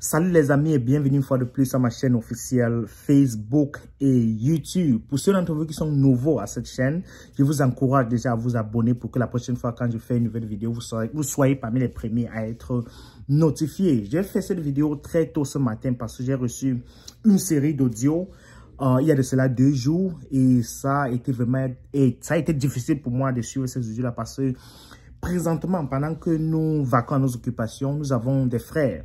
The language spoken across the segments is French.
Salut les amis et bienvenue une fois de plus à ma chaîne officielle Facebook et YouTube. Pour ceux d'entre vous qui sont nouveaux à cette chaîne, je vous encourage déjà à vous abonner pour que la prochaine fois quand je fais une nouvelle vidéo, vous soyez, parmi les premiers à être notifiés. J'ai fait cette vidéo très tôt ce matin parce que j'ai reçu une série d'audio euh, il y a de cela deux jours et ça a été vraiment et ça a été difficile pour moi de suivre ces audios là parce que présentement pendant que nous vaquons à nos occupations, nous avons des frères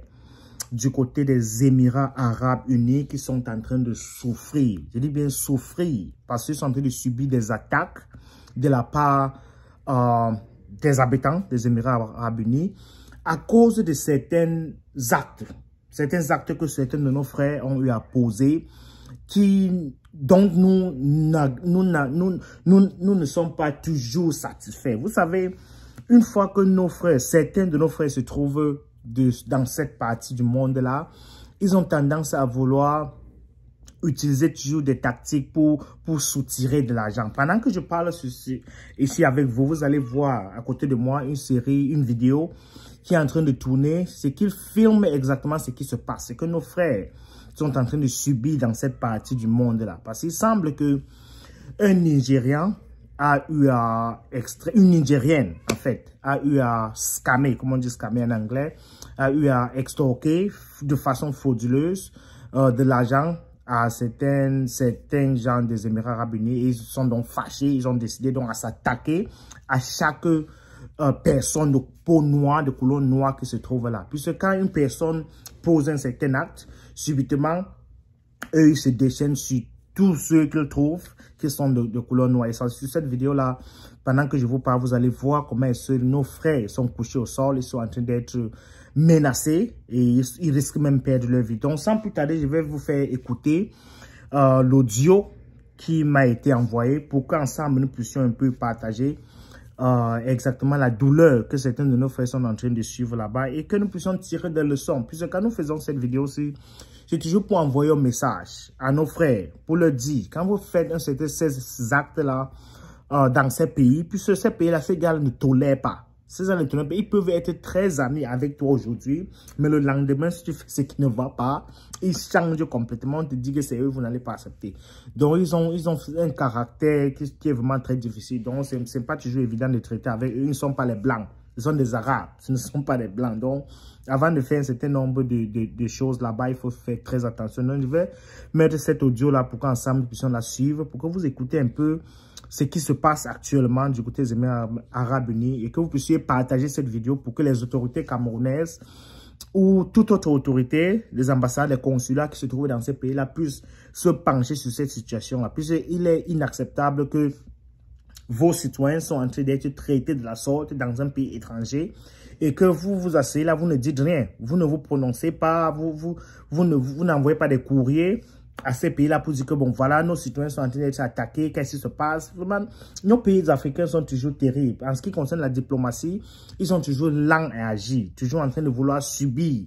du côté des Émirats Arabes Unis qui sont en train de souffrir. Je dis bien souffrir parce qu'ils sont en train de subir des attaques de la part euh, des habitants des Émirats Arabes Unis à cause de certains actes, certains actes que certains de nos frères ont eu à poser qui donc nous, nous, nous, ne sommes pas toujours satisfaits. Vous savez, une fois que nos frères, certains de nos frères se trouvent de, dans cette partie du monde-là, ils ont tendance à vouloir utiliser toujours des tactiques pour, pour soutirer de l'argent. Pendant que je parle ici, avec vous, vous allez voir à côté de moi une série, une vidéo qui est en train de tourner. C'est qu'ils filment exactement ce qui se passe. C'est que nos frères sont en train de subir dans cette partie du monde-là. Parce qu'il semble que un Nigérian a eu à extraire, une Nigérienne en fait, a eu à scammer, comme on dit scammer en anglais, a eu à extorquer de façon frauduleuse euh, de l'argent à certains, certains gens des Émirats Arabes Unis. Ils sont donc fâchés, ils ont décidé donc à s'attaquer à chaque euh, personne de peau noire, de couleur noire qui se trouve là. Puisque quand une personne pose un certain acte, subitement, eux, ils se déchaînent sur tous ceux qu'ils trouvent sont de, couleur noire. Et sur cette vidéo-là, pendant que je vous parle, vous allez voir comment nos frères sont couchés au sol, ils sont en train d'être menacés et ils, risquent même perdre leur vie. Donc, sans plus tarder, je vais vous faire écouter euh, l'audio qui m'a été envoyé pour qu'ensemble nous puissions un peu partager euh, exactement la douleur que certains de nos frères sont en train de suivre là-bas et que nous puissions tirer des leçons. Puisque quand nous faisons cette vidéo-ci, c'est toujours pour envoyer un message à nos frères, pour leur dire, quand vous faites un ces actes-là euh, dans ces pays, puisque ces pays-là, ces gars ne tolèrent pas. Ces gens ils peuvent être très amis avec toi aujourd'hui, mais le lendemain, si tu fais ce qui ne va pas, ils changent complètement, te disent que c'est eux, vous n'allez pas accepter. Donc, ils ont, ils ont un caractère qui, qui est vraiment très difficile. Donc, ce n'est pas toujours évident de traiter avec eux. Ils ne sont pas les blancs. Ils sont des arabes. Ce ne sont pas des blancs. Donc, avant de faire un certain nombre de, choses là-bas, il faut faire très attention. Donc, je vais mettre cet audio-là pour qu'ensemble, nous puissions la suivre, pour que vous écoutez un peu ce qui se passe actuellement du côté des Émirats Arabes Unis et que vous puissiez partager cette vidéo pour que les autorités camerounaises ou toute autre autorité, les ambassades, les consulats qui se trouvent dans ces pays-là puissent se pencher sur cette situation-là. Puisqu'il est inacceptable que vos citoyens sont en train d'être traités de la sorte dans un pays étranger et que vous vous asseyez là, vous ne dites rien, vous ne vous prononcez pas, vous, vous, vous n'envoyez vous pas des courriers, à ces pays-là pour dire que, bon, voilà, nos citoyens sont en train d'être attaqués, qu'est-ce qui se passe? Vraiment, nos pays africains sont toujours terribles. En ce qui concerne la diplomatie, ils sont toujours lents à agir, toujours en train de vouloir subir.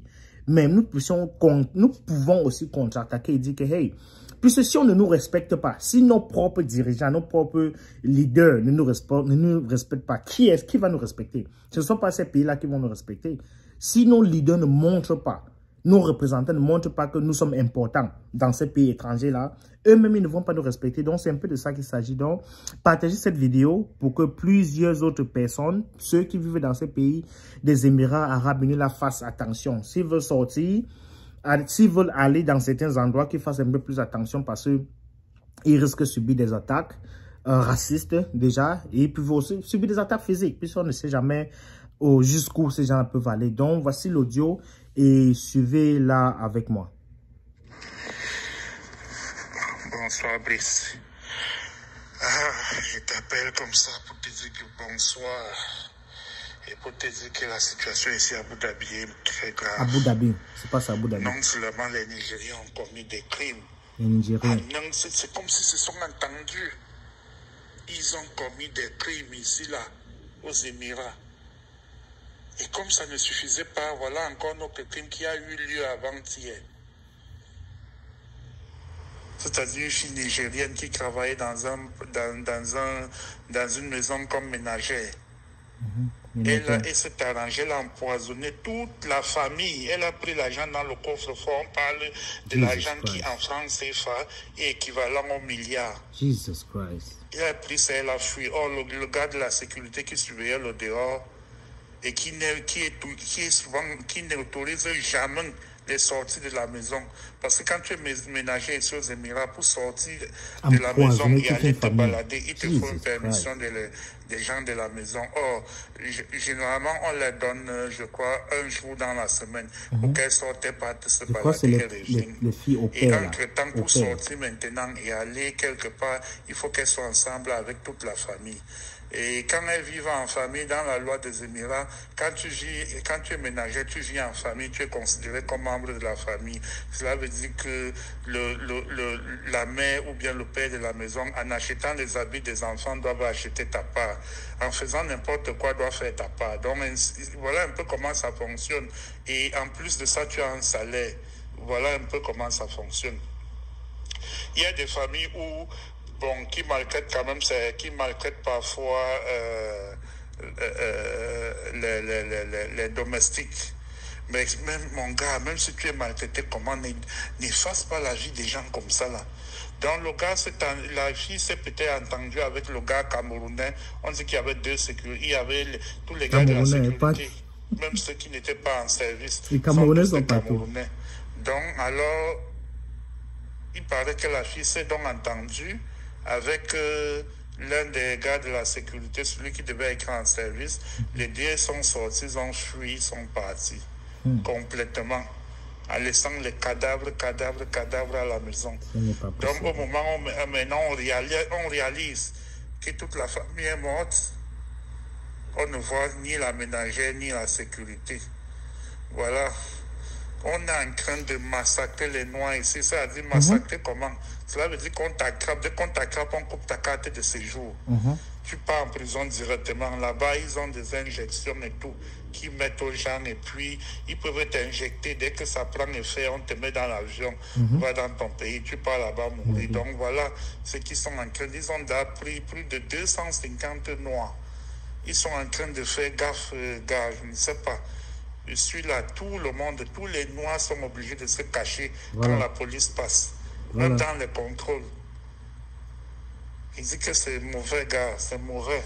Mais nous, pouvons aussi contre-attaquer et dire que, hey, puisque si on ne nous respecte pas, si nos propres dirigeants, nos propres leaders ne nous respectent, ne nous respectent pas, qui est-ce qui va nous respecter? Ce ne sont pas ces pays-là qui vont nous respecter. Si nos leaders ne montrent pas nos représentants ne montrent pas que nous sommes importants dans ces pays étrangers-là, eux-mêmes, ils ne vont pas nous respecter. Donc, c'est un peu de ça qu'il s'agit. Donc, partagez cette vidéo pour que plusieurs autres personnes, ceux qui vivent dans ces pays des Émirats Arabes Unis, la fassent attention. S'ils veulent sortir, s'ils veulent aller dans certains endroits, qu'ils fassent un peu plus attention parce qu'ils risquent de subir des attaques euh, racistes déjà et peuvent aussi subir des attaques physiques puisqu'on ne sait jamais jusqu'où ces gens peuvent aller. Donc, voici l'audio et suivez-la avec moi. Bonsoir Brice. Ah, je t'appelle comme ça pour te dire que bonsoir. Et pour te dire que la situation ici à Abu Dhabi est très grave. Abu Dhabi, c'est pas ça Abu Dhabi. Non seulement les Nigériens ont commis des crimes. Les Nigériens. Ah, c'est comme si se sont entendus. Ils ont commis des crimes ici, là, aux Émirats. Et comme ça ne suffisait pas, voilà encore notre crime qui a eu lieu avant-hier. C'est-à-dire une fille nigérienne qui travaillait dans, un, dans, un, dans une maison comme ménagère. Elle, a, s'est arrangée, elle a empoisonné toute la famille. Elle a pris l'argent dans le coffre-fort. On parle de l'argent qui, en France CFA, est équivalent au milliard. Jesus Christ. Elle a pris ça, elle a fui. Oh, le, le gars de la sécurité qui surveillait le dehors et qui, qui, est, qui, est souvent, qui n'autorise jamais les sorties de la maison. Parce que quand tu es ménager ici aux Émirats, pour sortir de la maison et aller te balader, il te faut une permission des gens de la maison. Or, généralement, on leur donne, je crois, un jour dans la semaine pour mhm. qu'elles sortent pas de se balader et entre-temps, pour sortir maintenant et aller quelque part, il faut qu'elles soient ensemble avec toute la famille. Et quand elles vivent en famille, dans la loi des Émirats, quand tu, vis, quand tu es ménager, tu vis en famille, tu es considéré comme membre de la famille. Cela veut dire que le, le, la mère ou bien le père de la maison, en achetant les habits des enfants, doivent acheter ta part. En faisant n'importe quoi, doit faire ta part. Donc, voilà un peu comment ça fonctionne. Et en plus de ça, tu as un salaire. Voilà un peu comment ça fonctionne. Il y a des familles où bon, qui maltraite quand même, qui maltraite parfois euh, euh, les, les, les, les, domestiques. Mais même mon gars, même si tu es maltraité, comment n'efface pas la vie des gens comme ça là. Donc le gars, la fille s'est peut-être entendue avec le gars camerounais. On dit qu'il y avait deux sécurités. Il y avait tous les gars de la sécurité, même ceux qui n'étaient pas en service. Les Camerounais sont, pas camerounais. Donc alors, il paraît que la fille s'est donc entendue avec euh, l'un des gars de la sécurité, celui qui devait être en service. Les deux sont sortis, ils ont fui, ils sont partis hmm. complètement, en laissant les cadavres, cadavres, cadavres à la maison. Donc au moment où maintenant on réalise, on réalise que toute la famille est morte, on ne voit ni la ménagère ni la sécurité. Voilà on est en train de massacrer les Noirs ici. Ça veut dire massacrer comment? Cela veut dire qu'on t'attrape. Dès qu'on t'attrape, on coupe ta carte de séjour. Mhm. Tu pars en prison directement. Là-bas, ils ont des injections et tout qui mettent aux gens et puis ils peuvent t'injecter. Dès que ça prend effet, on te met dans l'avion, mm va dans ton pays, tu pars là-bas mourir. Donc voilà ce qu'ils sont en train. Ils ont pris plus de 250 Noirs. Ils sont en train de faire gaffe, euh, gaffe, je ne sais pas. Je suis là, tout le monde, tous les Noirs sont obligés de se cacher quand la police passe, même dans les contrôles. Il dit que c'est mauvais, gars, c'est mauvais.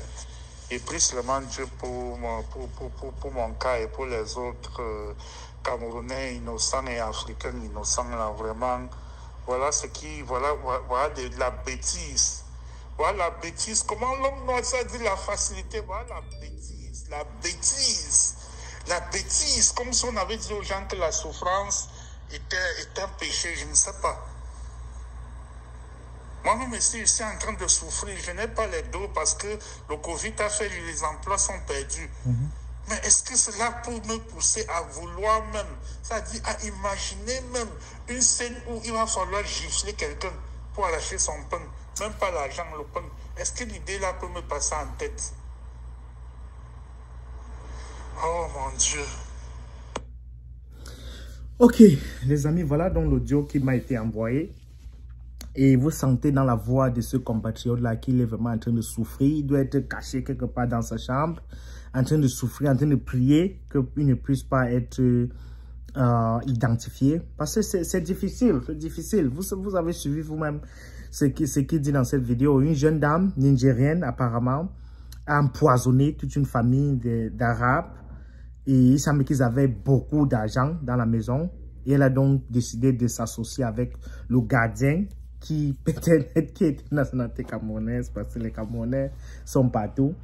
Et prie seulement Dieu pour, pour, pour, pour, mon cas et pour les autres euh, Camerounais innocents et Africains innocents, là, vraiment. Voilà ce qui, voilà, voilà de la bêtise. Voilà la bêtise. Comment l'homme noir, ça dit la facilité? Voilà la bêtise, la bêtise la bêtise, comme si on avait dit aux gens que la souffrance était, un péché, je ne sais pas. Moi-même ici, je suis en train de souffrir. Je n'ai pas les dos parce que le Covid a fait les emplois sont perdus. Mhm. Mais est-ce que cela peut me pousser à vouloir même, c'est-à-dire à imaginer même une scène où il va falloir gifler quelqu'un pour arracher son pain, même pas l'argent, le pain? Est-ce que l'idée là peut me passer en tête? Oh mon Dieu. Ok, les amis, voilà donc l'audio qui m'a été envoyé. Et vous sentez dans la voix de ce compatriote-là qu'il est vraiment en train de souffrir. Il doit être caché quelque part dans sa chambre, en train de souffrir, en train de prier qu'il ne puisse pas être euh, identifié. Parce que c'est difficile, c'est difficile. Vous, vous avez suivi vous-même ce qu'il ce dit dans cette vidéo. Une jeune dame nigérienne, apparemment, a empoisonné toute une famille d'Arabes et il semble qu'ils avaient beaucoup d'argent dans la maison. Et elle a donc décidé de s'associer avec le gardien qui peut-être qui est nationalité camerounaise parce que les Camerounais sont partout.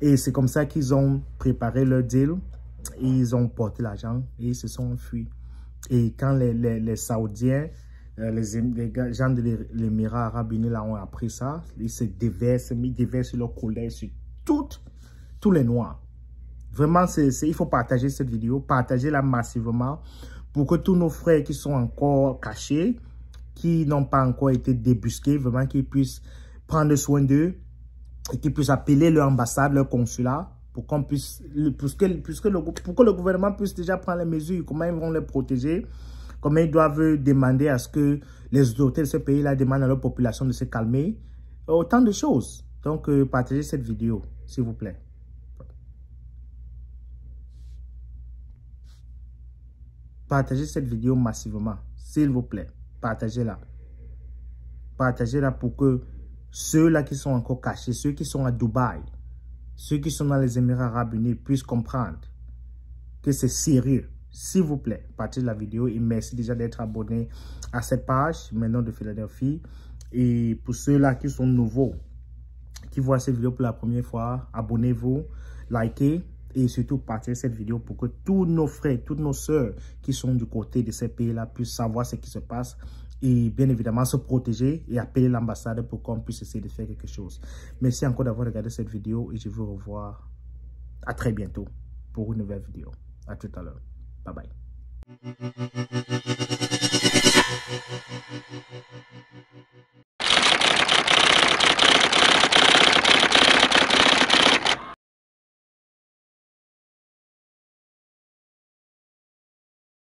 Et c'est comme ça qu'ils ont préparé leur deal. Et ils ont porté l'argent et ils se sont enfuis. Et quand les, les, Saoudiens, euh, les, les, gens de l'Émirat arabe unis là ont appris ça, ils se déversent, ils déversent leur colère sur toutes, tous les Noirs. Vraiment, c'est il faut partager cette vidéo, partager-la massivement pour que tous nos frères qui sont encore cachés, qui n'ont pas encore été débusqués, vraiment qu'ils puissent prendre soin d'eux et qu'ils puissent appeler leur ambassade, leur consulat pour qu'on puisse, pour le, gouvernement puisse déjà prendre les mesures, comment ils vont les protéger, comment ils doivent demander à ce que les autorités de ce pays-là demandent à leur population de se calmer, autant de choses. Donc, euh, partagez cette vidéo, s'il vous plaît. Partagez cette vidéo massivement, s'il vous plaît partagez-la. Partagez-la pour que ceux-là qui sont encore cachés, ceux qui sont à Dubaï, ceux qui sont dans les Émirats Arabes Unis puissent comprendre que c'est sérieux. S'il vous plaît, partagez la vidéo et merci déjà d'être abonné à cette page, maintenant de Philadelphie. Et pour ceux-là qui sont nouveaux, qui voient cette vidéo pour la première fois, abonnez-vous, likez et surtout partager cette vidéo pour que tous nos frères, toutes nos sœurs qui sont du côté de ces pays-là puissent savoir ce qui se passe et bien évidemment se protéger et appeler l'ambassade pour qu'on puisse essayer de faire quelque chose. Merci encore d'avoir regardé cette vidéo et je vous revois à très bientôt pour une nouvelle vidéo. À tout à l'heure. Bye bye.